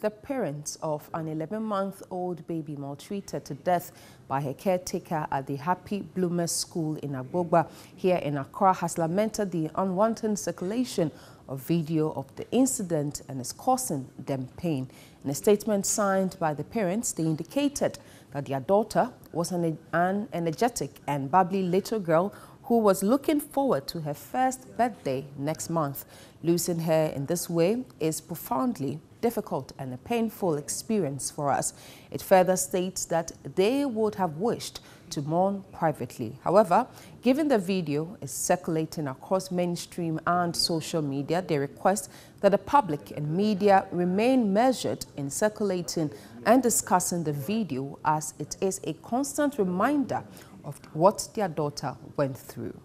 the parents of an 11-month-old baby maltreated to death by her caretaker at the Happy Bloomers School in Agbogba here in Accra has lamented the unwanted circulation of video of the incident and is causing them pain. In a statement signed by the parents, they indicated that their daughter was an, an energetic and bubbly little girl who was looking forward to her first birthday next month. Losing her in this way is profoundly difficult and a painful experience for us. It further states that they would have wished to mourn privately. However, given the video is circulating across mainstream and social media, they request that the public and media remain measured in circulating and discussing the video as it is a constant reminder of what their daughter went through.